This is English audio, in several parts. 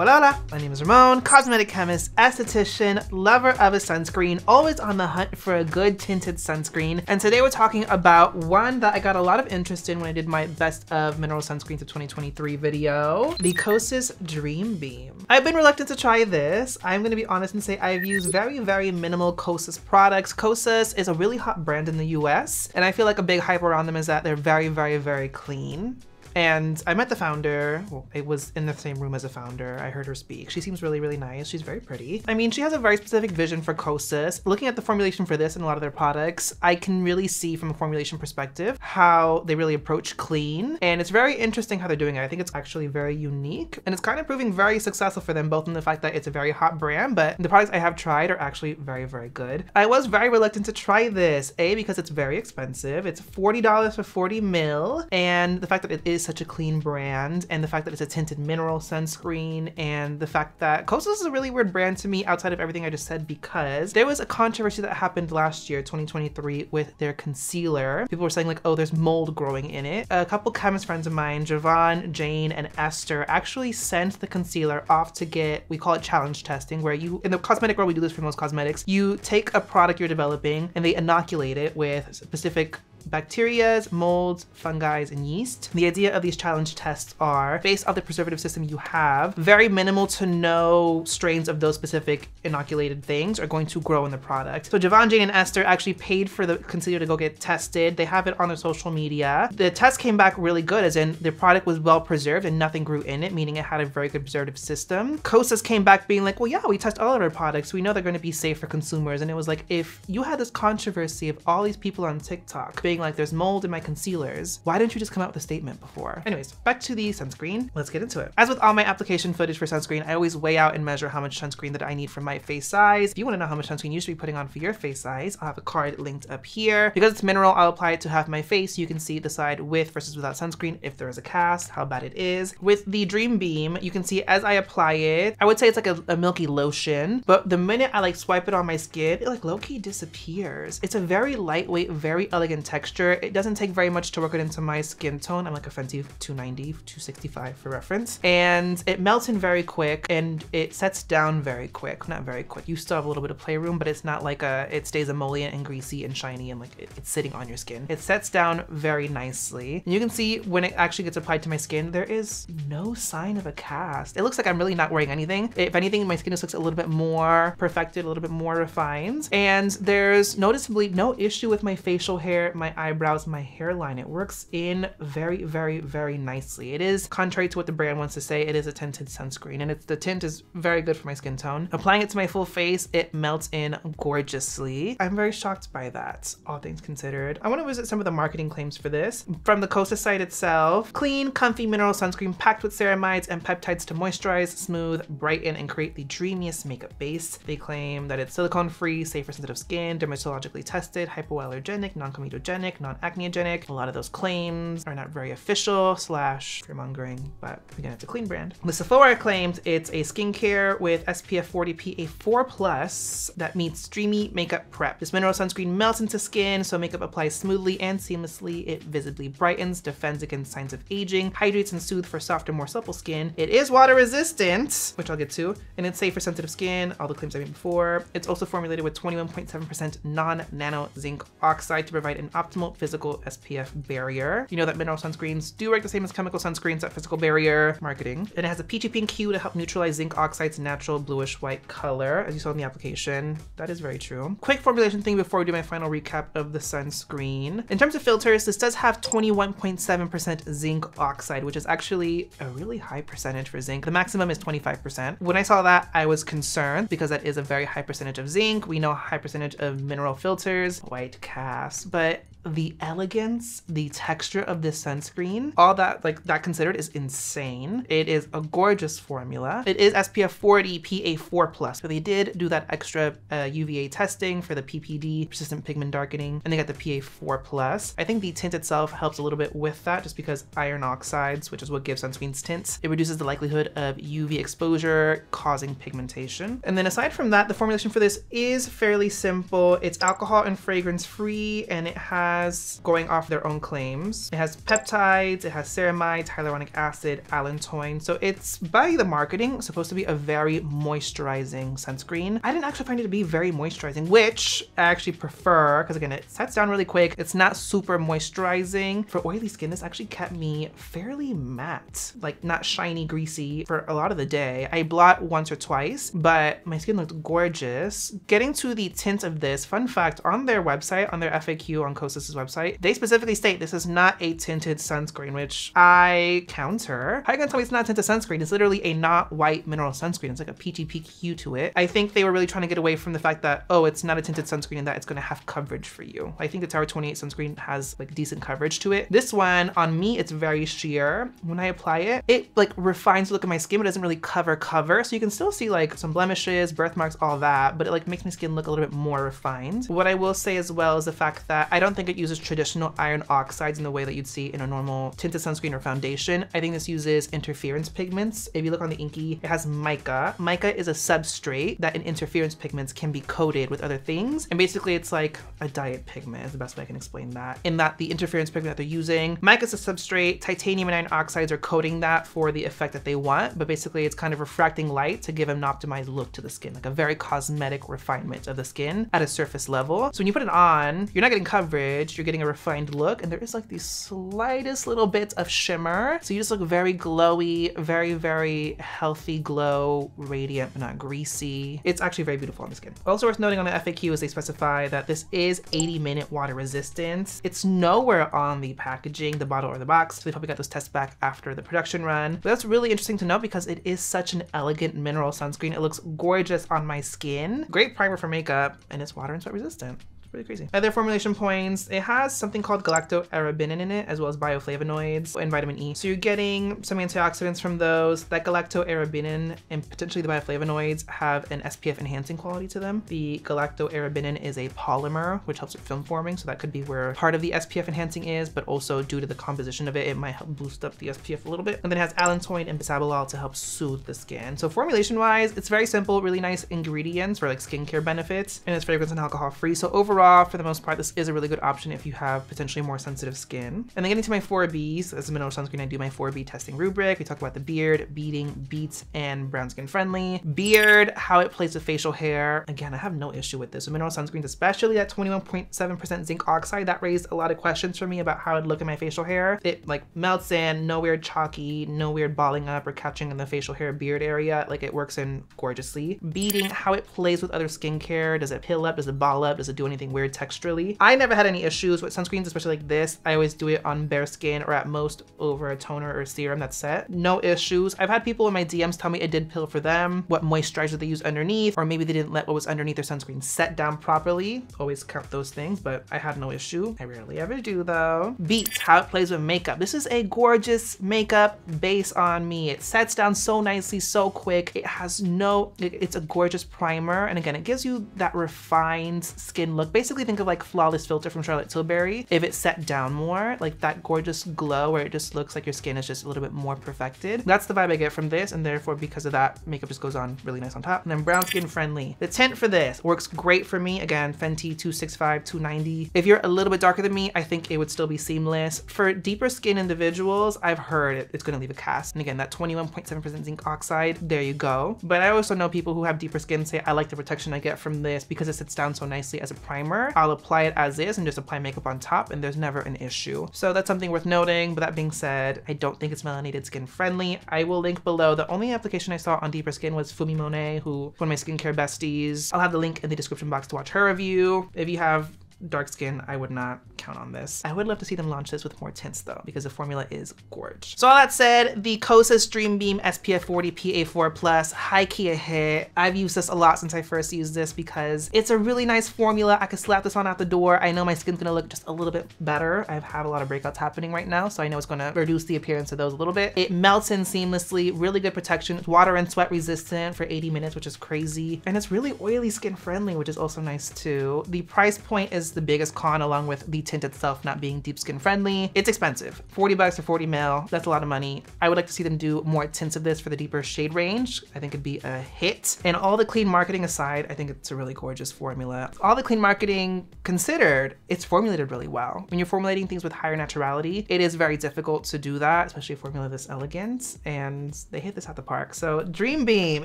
Hola, hola. My name is Ramon, cosmetic chemist, esthetician, lover of a sunscreen, always on the hunt for a good tinted sunscreen. And today we're talking about one that I got a lot of interest in when I did my best of mineral sunscreens of 2023 video, the Kosas Dream Beam. I've been reluctant to try this. I'm gonna be honest and say I've used very, very minimal Kosas products. Kosas is a really hot brand in the US, and I feel like a big hype around them is that they're very, very, very clean. And I met the founder. Well, was in the same room as the founder. I heard her speak. She seems really, really nice. She's very pretty. I mean, she has a very specific vision for Kosas. Looking at the formulation for this and a lot of their products, I can really see from a formulation perspective how they really approach clean. And it's very interesting how they're doing it. I think it's actually very unique. And it's kind of proving very successful for them, both in the fact that it's a very hot brand, but the products I have tried are actually very, very good. I was very reluctant to try this, A, because it's very expensive. It's $40 for 40 mil. And the fact that it is such a clean brand and the fact that it's a tinted mineral sunscreen and the fact that Kosas is a really weird brand to me outside of everything I just said because there was a controversy that happened last year, 2023, with their concealer. People were saying like, oh, there's mold growing in it. A couple chemist friends of mine, Javon, Jane, and Esther actually sent the concealer off to get, we call it challenge testing, where you, in the cosmetic world, we do this for most cosmetics, you take a product you're developing and they inoculate it with specific bacterias, molds, fungi, and yeast. The idea of these challenge tests are based on the preservative system you have, very minimal to no strains of those specific inoculated things are going to grow in the product. So Javon, Jane, and Esther actually paid for the concealer to go get tested. They have it on their social media. The test came back really good, as in the product was well preserved and nothing grew in it, meaning it had a very good preservative system. Kosas came back being like, well, yeah, we test all of our products. We know they're going to be safe for consumers. And it was like, if you had this controversy of all these people on TikTok being like, there's mold in my concealers, why didn't you just come out with a statement before? Anyways, back to the sunscreen. Let's get into it. As with all my application footage for sunscreen, I always weigh out and measure how much sunscreen that I need for my face size. If you want to know how much sunscreen you should be putting on for your face size, I'll have a card linked up here. Because it's mineral, I'll apply it to half my face. You can see the side with versus without sunscreen, if there is a cast, how bad it is. With the Dream Beam, you can see as I apply it, I would say it's like a, a milky lotion, but the minute I like swipe it on my skin, it like low-key disappears. It's a very lightweight, very elegant texture. It doesn't take very much to work it into my skin tone. I'm like a Fenty 290, 265 for reference. And it melts in very quick and it sets down very quick. Not very quick. You still have a little bit of playroom, but it's not like a, it stays emollient and greasy and shiny and like it, it's sitting on your skin. It sets down very nicely. And you can see when it actually gets applied to my skin, there is no sign of a cast. It looks like I'm really not wearing anything. If anything, my skin just looks a little bit more perfected, a little bit more refined. And there's noticeably no issue with my facial hair, my eyebrows, my hairline. It works in very, very, very nicely. It is, contrary to what the brand wants to say, it is a tinted sunscreen and it's the tint is very good for my skin tone. Applying it to my full face, it melts in gorgeously. I'm very shocked by that, all things considered. I want to visit some of the marketing claims for this. From the Kosas site itself, clean, comfy mineral sunscreen packed with ceramides and peptides to moisturize, smooth, brighten, and create the dreamiest makeup base. They claim that it's silicone-free, safe for sensitive skin, dermatologically tested, hypoallergenic, non-comedogenic, non-acneogenic, a lot of those claims are not very official slash fear-mongering, but again, it's a clean brand. The Sephora claims it's a skincare with SPF 40 PA4+, that meets dreamy makeup prep. This mineral sunscreen melts into skin, so makeup applies smoothly and seamlessly. It visibly brightens, defends against signs of aging, hydrates and soothes for softer, more supple skin. It is water resistant, which I'll get to, and it's safe for sensitive skin, all the claims I made before. It's also formulated with 21.7% non-nano zinc oxide to provide an optimal physical SPF barrier. You know that mineral sunscreens do work the same as chemical sunscreens, that physical barrier marketing. And it has a peachy pink hue to help neutralize zinc oxide's natural bluish white color, as you saw in the application. That is very true. Quick formulation thing before we do my final recap of the sunscreen. In terms of filters, this does have 21.7% zinc oxide, which is actually a really high percentage for zinc. The maximum is 25%. When I saw that, I was concerned because that is a very high percentage of zinc. We know a high percentage of mineral filters, white cast, but the elegance, the texture of this sunscreen, all that like that considered is insane. It is a gorgeous formula. It is SPF 40 PA4+. plus. So they did do that extra uh, UVA testing for the PPD, persistent pigment darkening, and they got the PA4+. plus. I think the tint itself helps a little bit with that just because iron oxides, which is what gives sunscreens tints, it reduces the likelihood of UV exposure causing pigmentation. And then aside from that, the formulation for this is fairly simple. It's alcohol and fragrance free and it has has, going off their own claims, it has peptides, it has ceramide, hyaluronic acid, allantoin. So it's by the marketing supposed to be a very moisturizing sunscreen. I didn't actually find it to be very moisturizing, which I actually prefer because again, it sets down really quick. It's not super moisturizing. For oily skin, this actually kept me fairly matte, like not shiny, greasy for a lot of the day. I blot once or twice, but my skin looked gorgeous. Getting to the tint of this, fun fact, on their website, on their FAQ on Kosas' website, they specifically state this is not a tinted sunscreen, which I counter. How are you gonna tell me it's not tinted sunscreen? It's literally a not white mineral sunscreen. It's like a hue to it. I think they were really trying to get away from the fact that, oh, it's not a tinted sunscreen and that it's gonna have coverage for you. I think the Tower 28 sunscreen has like decent coverage to it. This one, on me, it's very sheer. When I apply it, it like refines the look of my skin, but doesn't really cover cover. So you can still see like some blemishes, birthmarks, all that, but it like makes my skin look a little bit more refined. What I will say as well is the fact that I don't think it uses traditional iron oxides in the way that you'd see in a normal tinted sunscreen or foundation. I think this uses interference pigments. If you look on the INCI, it has mica. Mica is a substrate that in interference pigments can be coated with other things. And basically it's like a diet pigment is the best way I can explain that. In that the interference pigment that they're using, mica is a substrate, titanium and iron oxides are coating that for the effect that they want, but basically it's kind of refracting light to give an optimized look to the skin, like a very cosmetic refinement of the skin at a surface level. So when you put it on, you're not getting coverage, you're getting a refined look, and there is like the slightest little bits of shimmer. So you just look very glowy, very, very healthy glow, radiant, but not greasy. It's actually very beautiful on the skin. Also worth noting on the FAQ is they specify that this is 80 minute water resistance. It's nowhere on the packaging, the bottle or the box. So they probably got those tests back after the production run. But that's really interesting to know because it is such an elegant mineral sunscreen. It looks gorgeous on my skin. Great primer for makeup and it's water and sweat resistant pretty crazy. Other formulation points, it has something called galactoarabinan in it, as well as bioflavonoids and vitamin E. So you're getting some antioxidants from those. That galactoarabinan and potentially the bioflavonoids have an SPF enhancing quality to them. The galactoarabinan is a polymer, which helps with film forming. So that could be where part of the SPF enhancing is, but also due to the composition of it, it might help boost up the SPF a little bit. And then it has allantoin and bisabolol to help soothe the skin. So formulation wise, it's very simple, really nice ingredients for like skincare benefits, and it's fragrance and alcohol free. So overall, for the most part, this is a really good option if you have potentially more sensitive skin. And then getting to my 4Bs, as a mineral sunscreen, I do my 4B testing rubric. We talk about the beard, beading, beats, and brown skin friendly. Beard, how it plays with facial hair. Again, I have no issue with this. With mineral sunscreens, especially at 21.7% zinc oxide, that raised a lot of questions for me about how it'd look in my facial hair. It like melts in, no weird chalky, no weird balling up or catching in the facial hair beard area. Like it works in gorgeously. Beading, how it plays with other skincare. Does it pill up? Does it ball up? Does it do anything weird texturally. I never had any issues with sunscreens, especially like this. I always do it on bare skin or at most over a toner or serum that's set. No issues. I've had people in my DMs tell me it did pill for them, what moisturizer they use underneath, or maybe they didn't let what was underneath their sunscreen set down properly. Always count those things, but I had no issue. I rarely ever do though. Beats, how it plays with makeup. This is a gorgeous makeup base on me. It sets down so nicely, so quick. It has no, it's a gorgeous primer. And again, it gives you that refined skin look basically think of like Flawless Filter from Charlotte Tilbury. If it set down more, like that gorgeous glow where it just looks like your skin is just a little bit more perfected. That's the vibe I get from this and therefore because of that, makeup just goes on really nice on top. And then brown skin friendly. The tint for this works great for me. Again, Fenty 265, 290. If you're a little bit darker than me, I think it would still be seamless. For deeper skin individuals, I've heard it's gonna leave a cast. And again, that 21.7% zinc oxide, there you go. But I also know people who have deeper skin say, I like the protection I get from this because it sits down so nicely as a primer primer, I'll apply it as is and just apply makeup on top and there's never an issue. So that's something worth noting. But that being said, I don't think it's melanated skin friendly. I will link below. The only application I saw on Deeper Skin was Funmi Monet, who one of my skincare besties. I'll have the link in the description box to watch her review. If you have dark skin, I would not count on this. I would love to see them launch this with more tints though, because the formula is gorge. So all that said, the Kosas Dream Beam SPF 40 PA4 Plus, high key a hit. I've used this a lot since I first used this because it's a really nice formula. I could slap this on out the door. I know my skin's gonna look just a little bit better. I've had a lot of breakouts happening right now, so I know it's gonna reduce the appearance of those a little bit. It melts in seamlessly, really good protection. It's water and sweat resistant for 80 minutes, which is crazy. And it's really oily skin friendly, which is also nice too. The price point is the biggest con along with the tint itself not being deep skin friendly. It's expensive, 40 bucks or 40 mil. That's a lot of money. I would like to see them do more tints of this for the deeper shade range. I think it'd be a hit. And all the clean marketing aside, I think it's a really gorgeous formula. All the clean marketing considered, it's formulated really well. When you're formulating things with higher naturality, it is very difficult to do that, especially a formula this elegant, and they hit this out the park. So Dream Beam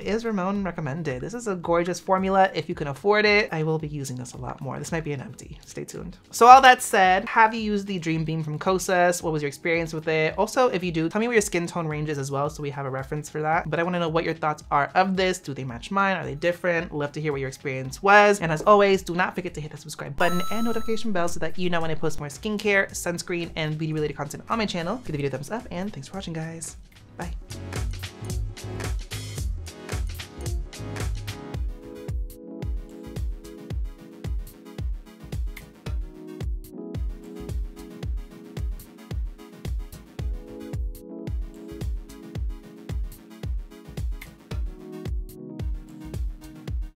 is Ramon recommended. This is a gorgeous formula. If you can afford it, I will be using this a lot more. This might be an empty, stay tuned. So all that said, have you used the Dream Beam from Kosas? What was your experience with it? Also, if you do, tell me what your skin tone range is as well so we have a reference for that. But I wanna know what your thoughts are of this. Do they match mine? Are they different? Love to hear what your experience was. And as always, do not forget to hit the subscribe button and notification bell so that you know when I post more skincare, sunscreen, and beauty related content on my channel. Give the video a thumbs up and thanks for watching guys. Bye.